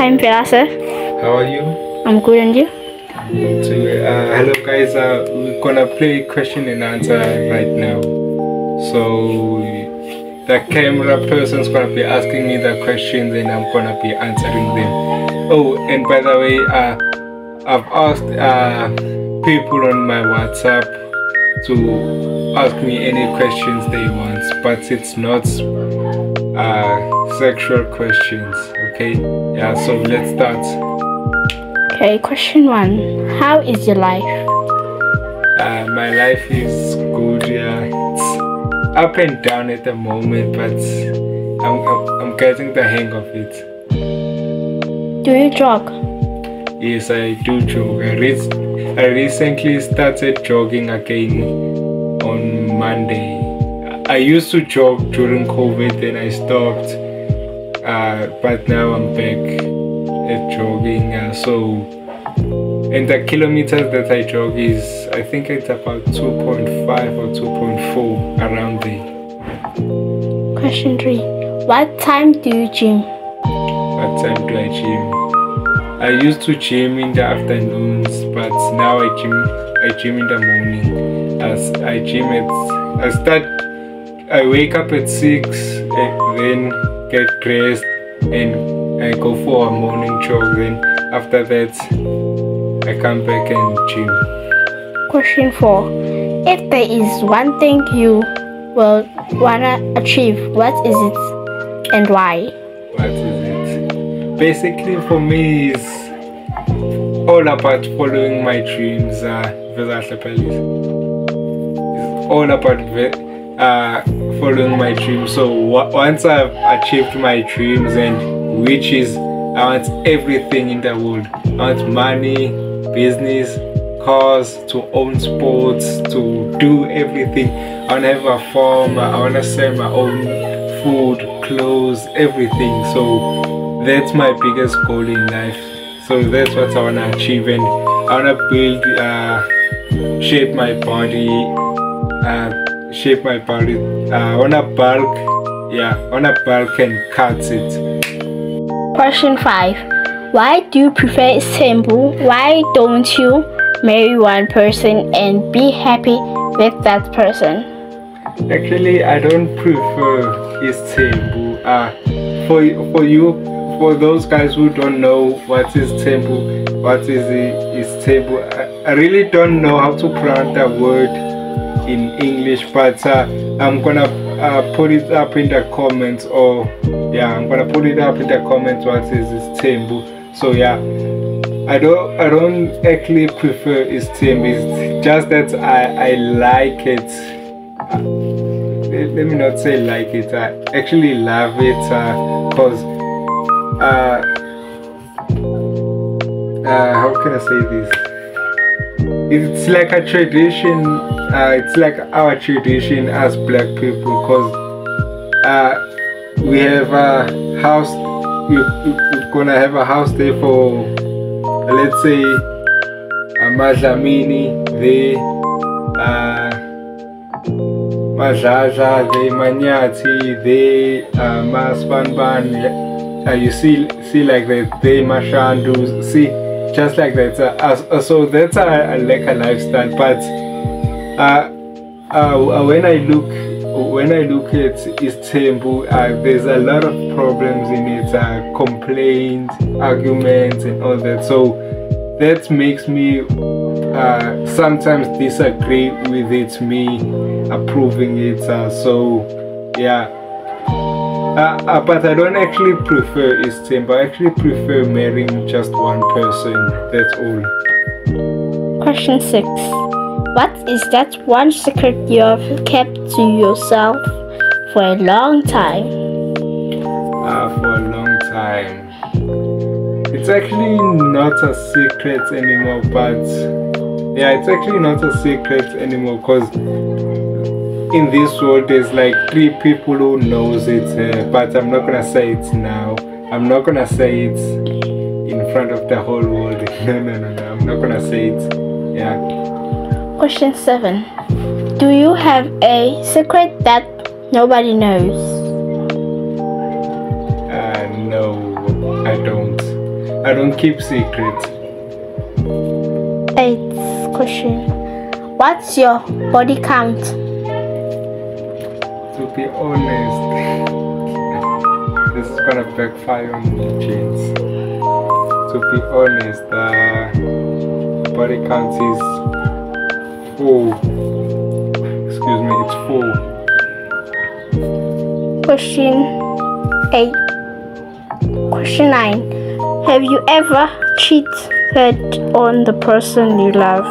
I'm Velasa. How are you? I'm good and you? So, uh, hello guys, uh, we're gonna play question and answer right now. So the camera person's gonna be asking me the questions and I'm gonna be answering them. Oh, and by the way, uh, I've asked uh, people on my WhatsApp to ask me any questions they want, but it's not uh, sexual questions. Okay, yeah. So let's start. Okay, question one. How is your life? Uh, my life is good. Yeah, it's up and down at the moment, but I'm, I'm, I'm getting the hang of it. Do you jog? Yes, I do jog. I, re- I recently started jogging again on Monday. I used to jog during COVID, then I stopped. Uh, but now I'm back at jogging. Uh, so, and the kilometers that I jog is, I think it's about 2.5 or 2.4 around there. Question three. What time do you gym? What time do I gym? I used to gym in the afternoons, but now I gym I gym in the morning. As I gym at I start I wake up at six and then get dressed and I go for a morning jog. Then after that I come back and gym. Question four. If there is one thing you will wanna achieve, what is it and why? What is it? Basically for me is all about following my dreams. Uh, it's all about uh, following my dreams. So once I've achieved my dreams and which is I want everything in the world. I want money, business, cars, to own sports, to do everything. I wanna have a farm. I wanna sell my own food, clothes, everything. So that's my biggest goal in life. So that's what I wanna achieve, and I wanna build, uh, shape my body, uh, shape my body. Uh, I wanna bulk, yeah, I wanna bulk and cut it. Question five. Why do you prefer isthembu? Why don't you marry one person and be happy with that person? Actually, I don't prefer is isthembu. Uh, for for you, for those guys who don't know what is isthembu, what is isthembu, I, I really don't know how to pronounce that word in English, but uh, I'm gonna uh, put it up in the comments. Or yeah, I'm gonna put it up in the comments. What is isthembu? So yeah. I don't I don't actually prefer isthembu. It's just that I, I like it uh, let, me not say like it i actually love it because uh, uh, how can i say this it's like a tradition uh, it's like our tradition as black people because uh, we have a house we, we're gonna have a house there for let's say a madlamini there uh, Majaja, the Manyati, the uh, Maspanban, uh, you see, see like that, the Mashandu, see, just like that. Uh, uh, so that's a, a, like a lifestyle. But uh, uh, when I look, when I look at isthembu, uh, there's a lot of problems in it, uh, complaints, arguments, and all that. So that makes me uh, sometimes disagree with it, me approving it. Uh, so, yeah. Uh, uh, but I don't actually prefer isthembu. I actually prefer marrying just one person. That's all. Question six. What is that one secret you have kept to yourself for a long time? Uh, for a long time. It's actually not a secret anymore, but yeah, it's actually not a secret anymore because in this world there's like three people who knows it, uh, but I'm not gonna say it now. I'm not gonna say it in front of the whole world. No, no, no, no. I'm not gonna say it. Yeah. Question seven. Do you have a secret that nobody knows? Uh, no, I don't. I don't keep secrets. Eighth question. What's your body count? To be honest, this is gonna backfire on me, James. To be honest, uh, body count is four. Excuse me, it's four. Question 8. Question 9. Have you ever cheated on the person you love?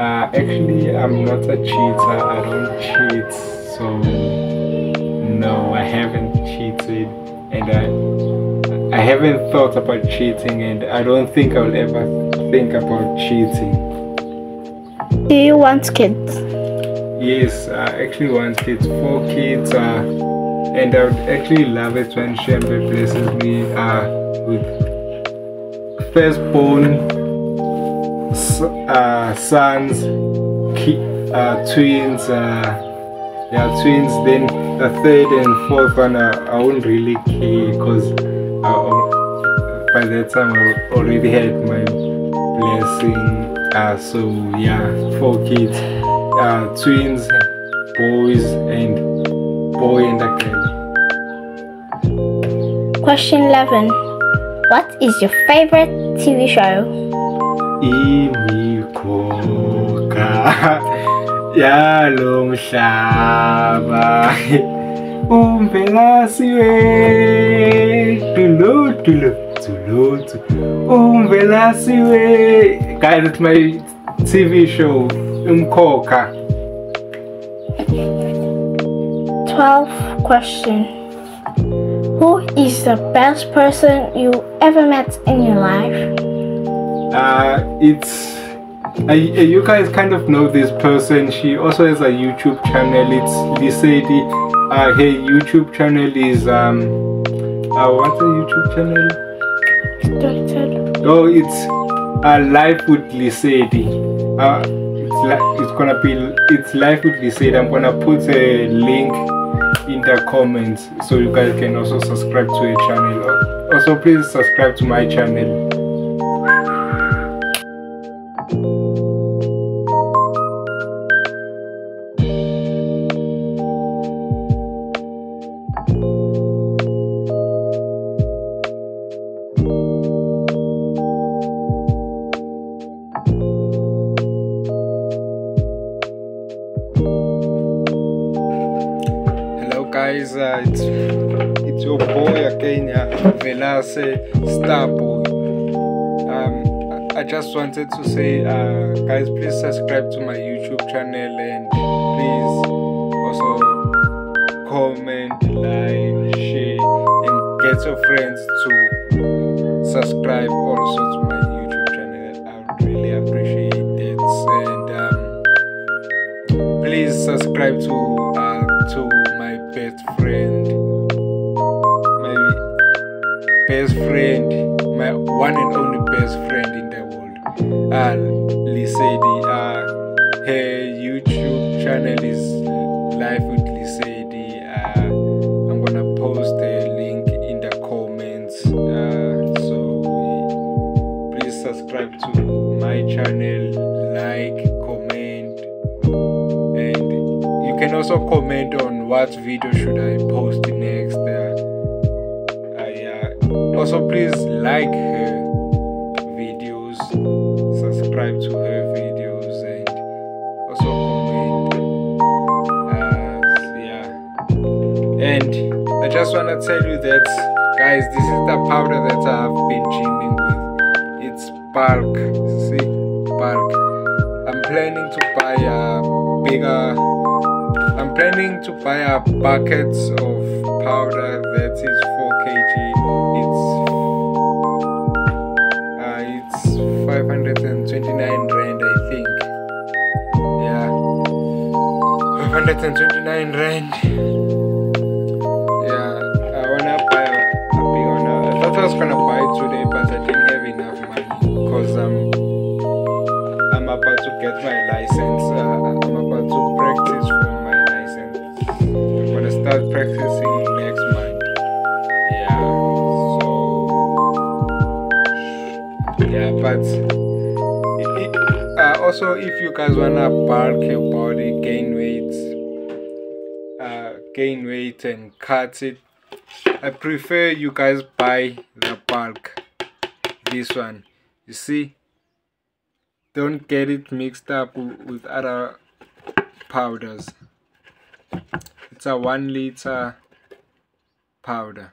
Uh, actually, I'm not a cheater. I don't cheat, so no, I haven't cheated, and I I haven't thought about cheating, and I don't think I'll ever think about cheating. Do you want kids? Yes, I actually want kids, four kids, uh, and I would actually love it when Shembe blesses me uh, with firstborn uh, sons, uh, twins, uh, yeah, twins. Then the third and fourth one, uh, I won't really care because by that time I already had my blessing. Uh, so yeah, four kids, uh, twins, boys, and boy and a girl. Question 11. What is your favorite TV show? imikhoka yalo mhlaba umvelasiwe tulo tulo tulo tulo umvelasiwe guys it's my tv show umkhokha 12th question. Who is the best person you ever met in your life? uh it's you guys kind of know this person she also has a youtube channel it's lisedi uh her youtube channel is um uh, what's her youtube channel It's Oh, it's uh, Life with Lisedi. Uh, it's, it's gonna be it's Life with Lisedi. I'm gonna put a link in the comments so you guys can also subscribe to her channel. Also, please subscribe to my channel. Guys, uh, it's it's your boy again, uh, Velase Starboy. Um, I I just wanted to say, uh, guys, please subscribe to my YouTube channel and please also comment, like, share, and get your friends to subscribe also to my YouTube channel. I would really appreciate it. And um, please subscribe to uh, best friend my one and only best friend in the world. Uh lisedi uh her youtube channel is life with lisedi uh i'm gonna post a link in the comments uh so please subscribe to my channel like comment and you can also comment on what video should I post next. Also, please like her videos, subscribe to her videos, and also comment. Uh, yeah, and I just want to tell you that, guys, this is the powder that I've been gymming with. It's bulk. See, bulk. I'm planning to buy a bigger. I'm planning to buy a bucket of powder that is 4 kg. 529 rand. Yeah, I wanna buy a, big one. I thought I was gonna buy today, but I didn't have enough money because I'm I'm about to get my license. Uh, I'm about to practice for my license. I'm gonna start practicing next month. Yeah. So yeah but uh, also if you guys wanna bulk your body gain weight uh, gain weight and cut it. I prefer you guys buy the bulk. This one you see? Don't get it mixed up with other powders. It's a one liter powder